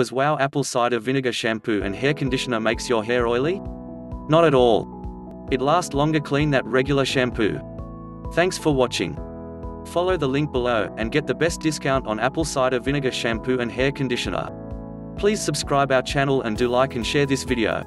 Does Wow Apple Cider Vinegar Shampoo and Hair Conditioner makes your hair oily? Not at all. It lasts longer clean that regular shampoo. Thanks for watching. Follow the link below, and get the best discount on Apple Cider Vinegar Shampoo and Hair Conditioner. Please subscribe our channel and do like and share this video.